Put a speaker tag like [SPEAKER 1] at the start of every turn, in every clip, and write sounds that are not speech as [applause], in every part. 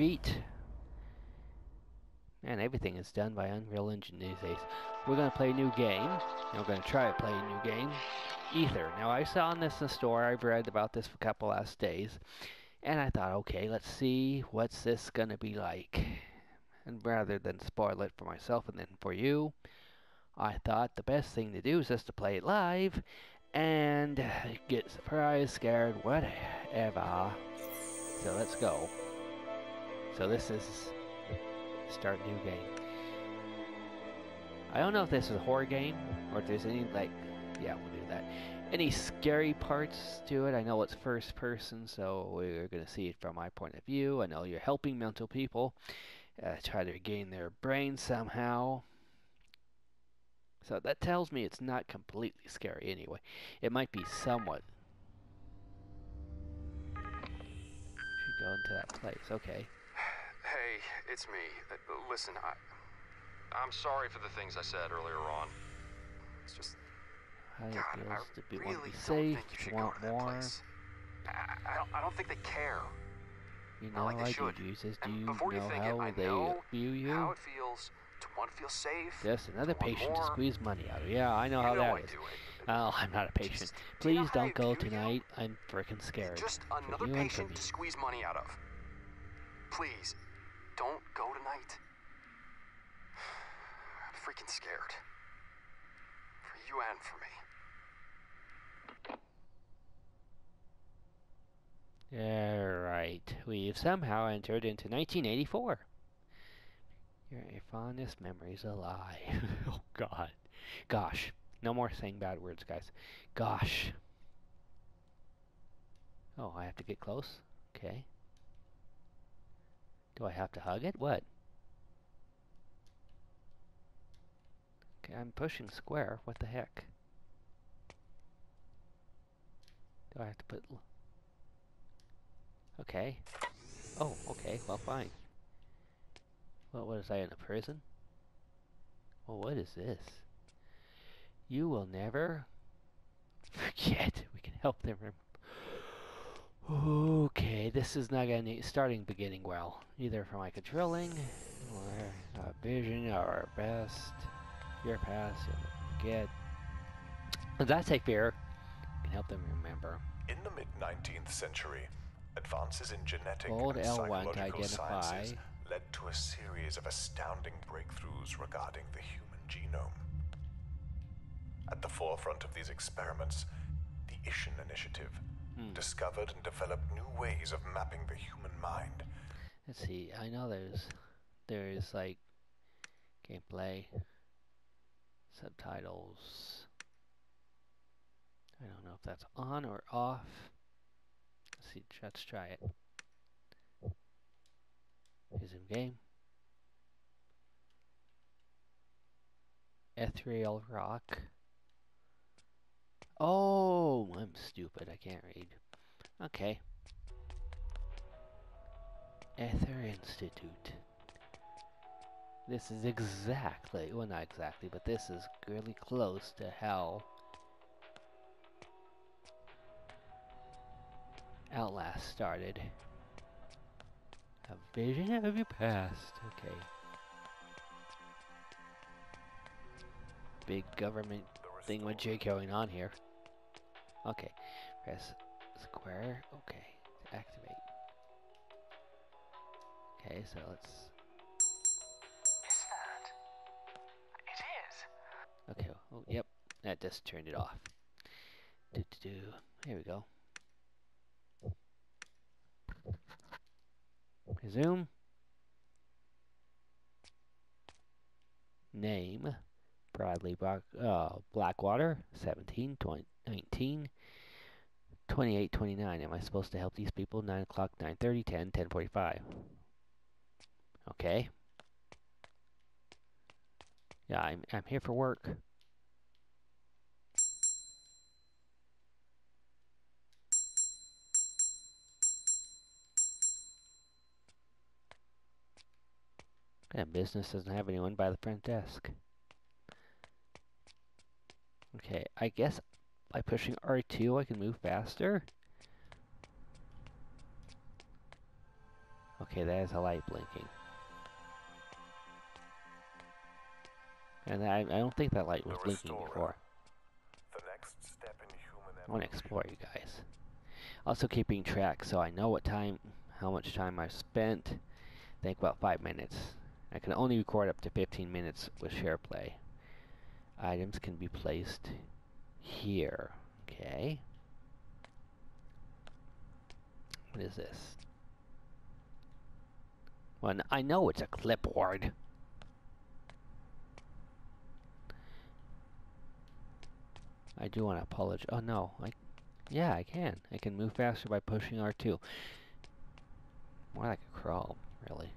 [SPEAKER 1] feet. Man, everything is done by Unreal Engine these days. We're going to play a new game. we're going to try to play a new game. Ether. Now, I saw this in the store. I've read about this for a couple last days. And I thought, okay, let's see what's this going to be like. And rather than spoil it for myself and then for you, I thought the best thing to do is just to play it live and get surprised, scared, whatever. So let's go. So this is start new game. I don't know if this is a horror game or if there's any like yeah we'll do that. Any scary parts to it? I know it's first person, so we're gonna see it from my point of view. I know you're helping mental people uh, try to regain their brain somehow. So that tells me it's not completely scary anyway. It might be somewhat. Should go into that place. Okay.
[SPEAKER 2] It's me. Listen, I, I'm sorry for the things I said earlier on. It's just. God, I really
[SPEAKER 1] to be
[SPEAKER 2] don't
[SPEAKER 1] safe,
[SPEAKER 2] think you should
[SPEAKER 1] want
[SPEAKER 2] go to that
[SPEAKER 1] more.
[SPEAKER 2] place. I, I, don't, I don't think they care.
[SPEAKER 1] You
[SPEAKER 2] Not
[SPEAKER 1] know
[SPEAKER 2] like they
[SPEAKER 1] I do,
[SPEAKER 2] should.
[SPEAKER 1] Do
[SPEAKER 2] And
[SPEAKER 1] you
[SPEAKER 2] before you
[SPEAKER 1] know
[SPEAKER 2] think it,
[SPEAKER 1] how
[SPEAKER 2] I
[SPEAKER 1] they
[SPEAKER 2] know
[SPEAKER 1] view
[SPEAKER 2] How it feels to want to feel safe.
[SPEAKER 1] Just another patient to squeeze money out of. Yeah, I know
[SPEAKER 2] You
[SPEAKER 1] how
[SPEAKER 2] know
[SPEAKER 1] that
[SPEAKER 2] I
[SPEAKER 1] is. Oh, I'm not a patient.
[SPEAKER 2] Do you know
[SPEAKER 1] Please don't go
[SPEAKER 2] view you?
[SPEAKER 1] tonight. I'm freaking scared.
[SPEAKER 2] Just another
[SPEAKER 1] you
[SPEAKER 2] patient to squeeze money out of. Please, don't go tonight. I'm freaking scared. For you and for me.
[SPEAKER 1] Alright, we've somehow entered into 1984. Your fondest memories a lie. [laughs] oh god. Gosh. No more saying bad words, guys. Gosh. Oh, I have to get close? Okay. Do I have to hug it? What? Okay, I'm pushing square. What the heck? Do I have to put... Okay. Oh, okay. Well, fine. What was I in a prison? Well, what is this? You will never [laughs] forget. We can help them. Okay, this is not gonna need starting beginning well. Either for my controlling or uh, vision or our best. Your past, forget. But that's a fear. Can help them remember.
[SPEAKER 3] In the mid 19th century, advances in genetic
[SPEAKER 1] Hold
[SPEAKER 3] and
[SPEAKER 1] L1 to
[SPEAKER 3] psychological sciences led to a series of astounding breakthroughs regarding the human genome. At the forefront of these experiments, the Ishin Initiative
[SPEAKER 1] Hmm.
[SPEAKER 3] discovered and developed new ways of mapping the human mind.
[SPEAKER 1] Let's see. I know there's there's like gameplay subtitles. I don't know if that's on or off. Let's see. Let's try it. Resume game. Ethereal Rock. Oh, I'm stupid. I can't read. Okay. Ether Institute. This is exactly, well not exactly, but this is really close to how Outlast started. A vision of your past. Okay. Big government thing with J going on here. Okay. Press square. Okay. To activate. Okay, so let's.
[SPEAKER 4] Is that? It is.
[SPEAKER 1] Okay. Oh, yep. That just turned it off. Do do do. Here we go. Resume. Name. Bradley Black, uh, Blackwater. 17, 20, 19, 28, 29. Am I supposed to help these people? 9 o'clock, 9.30, 10, 10.45. Okay. Yeah, I'm, I'm here for work. And business doesn't have anyone by the front desk. Okay, I guess by pushing R2 I can move faster. Okay, that is a light blinking. And I, I don't think that light was
[SPEAKER 3] The
[SPEAKER 1] blinking
[SPEAKER 3] restorer.
[SPEAKER 1] before.
[SPEAKER 3] The next step in human
[SPEAKER 1] I want to explore you guys. Also keeping track so I know what time, how much time I've spent. I think about five minutes. I can only record up to 15 minutes with SharePlay. Items can be placed here. Okay. What is this? Well, I know it's a clipboard. I do want to apologize. Oh no, I yeah, I can. I can move faster by pushing R2. More like a crawl, really.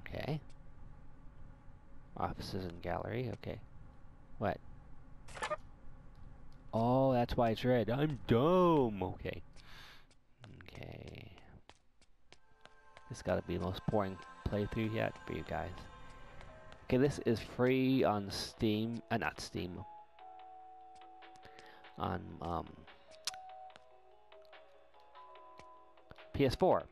[SPEAKER 1] Okay. Offices and gallery, okay. What? Oh, that's why it's red. I'm dumb. Okay. Okay. This gotta be the most boring playthrough yet for you guys. Okay, this is free on Steam. Uh, not Steam. On um, PS4.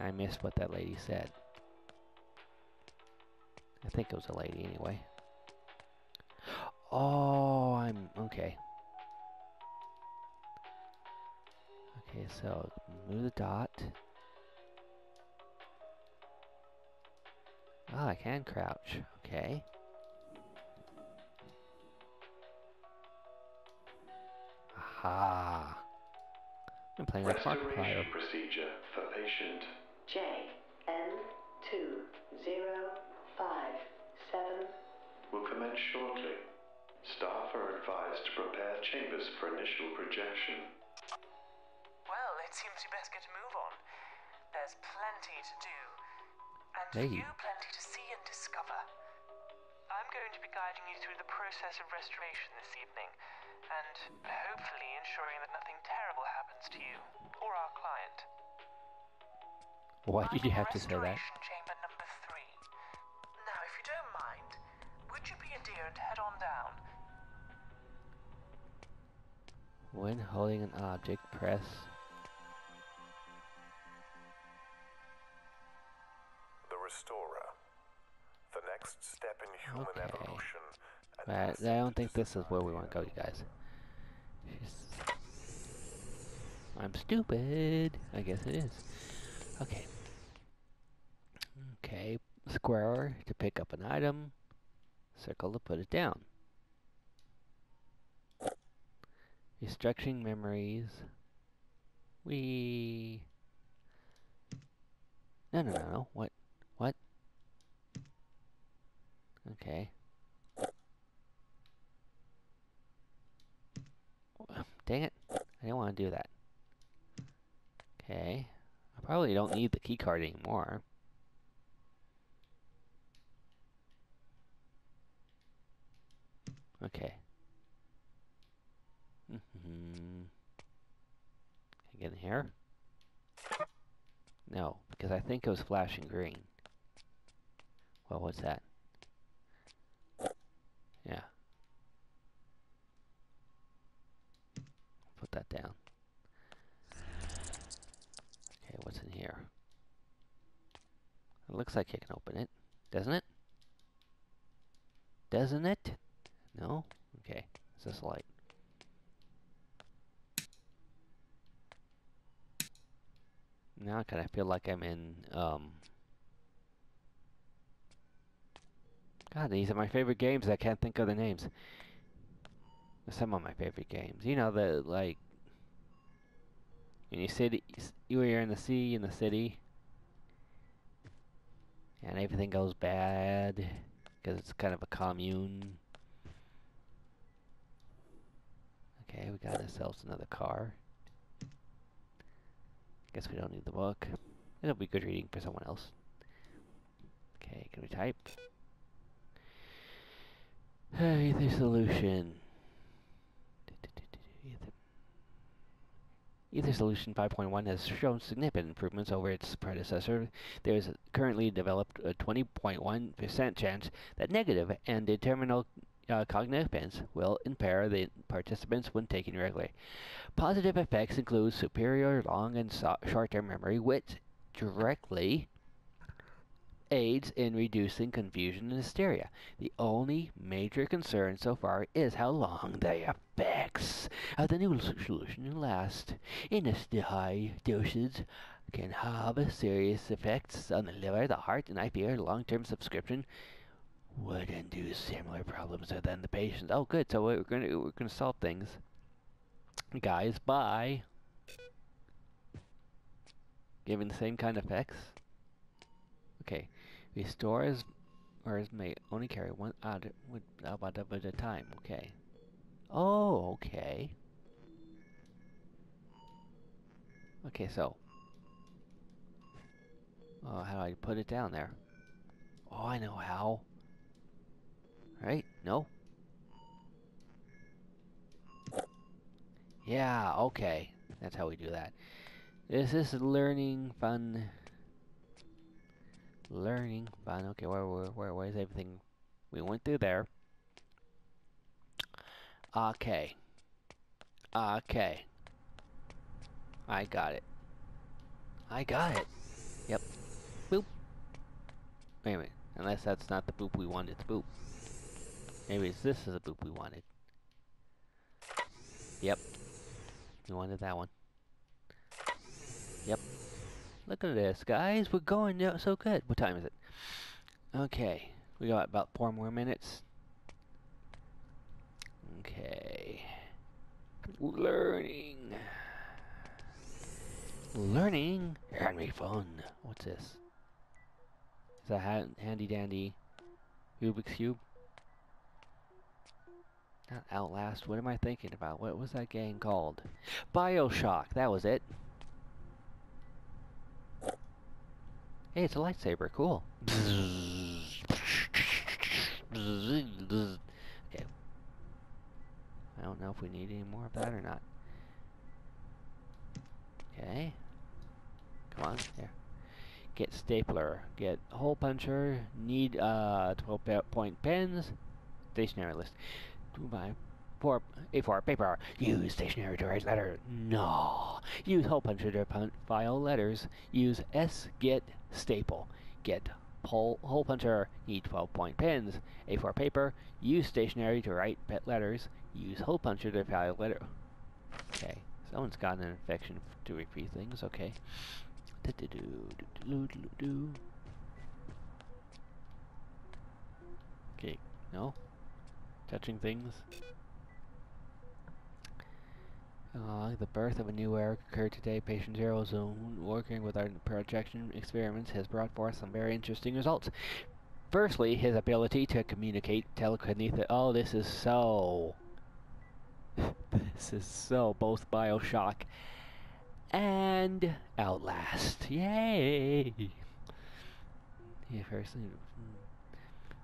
[SPEAKER 1] I missed what that lady said. I think it was a lady anyway. Oh, I'm okay. Okay, so move the dot. Ah, I can crouch. Okay. Aha. I'm playing with Markiplier.
[SPEAKER 5] Restoration procedure for patient.
[SPEAKER 6] J N two zero five seven
[SPEAKER 5] will commence shortly. Staff are advised to prepare chambers for initial projection.
[SPEAKER 4] Well, it seems you best get a move on. There's plenty to do. And for
[SPEAKER 1] Hey.
[SPEAKER 4] you, plenty to see and discover. I'm going to be guiding you through the process of restoration this evening, and hopefully ensuring that nothing terrible happens to you or our client.
[SPEAKER 1] Why did you have to say that?
[SPEAKER 4] Chamber
[SPEAKER 1] When holding an object, press.
[SPEAKER 3] The restorer. The next step in human
[SPEAKER 1] Okay.
[SPEAKER 3] evolution.
[SPEAKER 1] But I don't think this is where we want to go, you guys. I'm stupid. I guess it is. Okay. Okay. Square to pick up an item. Circle to put it down. Restructuring memories. We. No, no, no, no. What? What? Okay. [sighs] Dang it. I didn't want to do that. Okay. I probably don't need the key card anymore. Okay. Hmm Can I get in here? No, because I think it was flashing green. Well, what's that? Yeah. Put that down. Okay, what's in here? It looks like you can open it, doesn't it? Doesn't it? No? Okay, is this light. Now I kind of feel like I'm in, um... God, these are my favorite games. I can't think of the names. Some of my favorite games. You know, the, like... In your city, you are in the sea, in the city. And everything goes bad. Because it's kind of a commune. Okay, we got ourselves another car. Guess we don't need the book. It'll be good reading for someone else. Okay, can we type? [sighs] Ether solution. Ether- Solution 5.1 has shown significant improvements over its predecessor. There is currently developed a 20.1% chance that negative and the terminal uh, cognitive pins will impair the participants when taken regularly. Positive effects include superior long and so- short-term memory, which directly aids in reducing confusion and hysteria. The only major concern so far is how long the effects of the new solution last. In the high dosage can have serious effects on the liver, the heart, and I fear long-term subscription would induce similar problems within the patients. Oh, good. So we're gonna we're gonna solve things, guys, by giving the same kind of effects. Okay, restores or may only carry one odd at a time. Okay. Oh, okay. Okay, so. Oh, how do I put it down there? Oh, I know how. Right? No? Yeah, okay. That's how we do that. This is learning fun. Learning fun. Okay, where, where, where, where's everything? We went through there. Okay. Okay. I got it. I got it. Yep. Boop. Wait a minute. Unless that's not the boop we wanted to boop. Maybe this is the boop we wanted. Yep. We wanted that one. Yep. Look at this, guys. We're going so good. What time is it? Okay. We got about four more minutes. Okay. Learning. Learning can fun. What's this? Is that ha handy dandy Rubik's Cube? Not Outlast. What am I thinking about? What was that game called? Bioshock. That was it. Hey, it's a lightsaber. Cool. Okay. I don't know if we need any more of that or not. Okay. Come on, here. Get stapler. Get hole puncher. Need uh 12 point pens. Stationary list. Two by four A4 paper. Use stationery to write letter. No. Use hole puncher to pun file letters. Use S get staple. Get hole, hole puncher. Need 12 point pens. A4 paper. Use stationery to write pet letters. Use hole puncher to file letter. Okay. Someone's got an infection to repeat things. Okay. Okay. No. Touching things. Uh, the birth of a new era occurred today. Patient Zero Zone, working with our projection experiments, has brought forth some very interesting results. Firstly, his ability to communicate telekinesis. Oh, this is so. [laughs] this is so both Bioshock and Outlast. Yay! Yeah, firstly,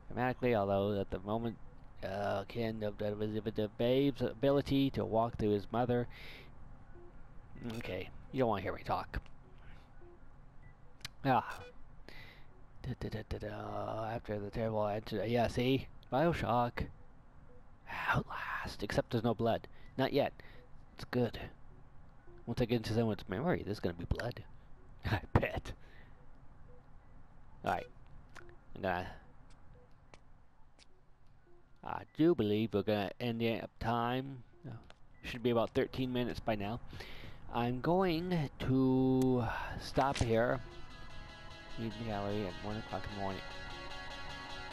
[SPEAKER 1] dramatically, although at the moment uh, Ken of the, the babe's ability to walk through his mother. Okay, you don't want to hear me talk. Ah. Da, da, da. After the terrible answer, yeah, see? Bioshock. Outlast. Except there's no blood. Not yet. It's good. Once I get into someone's memory, there's gonna be blood. [laughs] I bet. Alright. I'm gonna do believe we're going to end the time. Should be about 13 minutes by now. I'm going to stop here. Meet the gallery at 1 o'clock in the morning.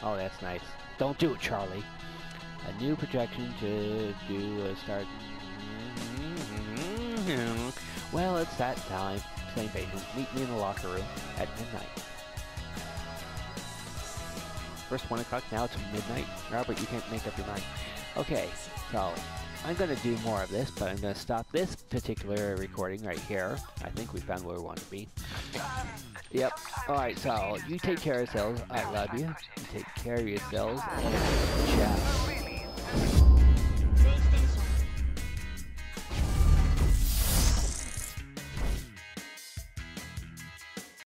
[SPEAKER 1] Oh, that's nice. Don't do it, Charlie. A new projection to do a start. Well, it's that time. Same patient. Meet me in the locker room at midnight. First 1 o'clock, now it's midnight. Robert, you can't make up your mind. Okay, so I'm going to do more of this, but I'm going to stop this particular recording right here. I think we found where we want to be. [laughs] Yep. Alright, so you take care of yourselves. I love you. You take care of yourselves. Ciao.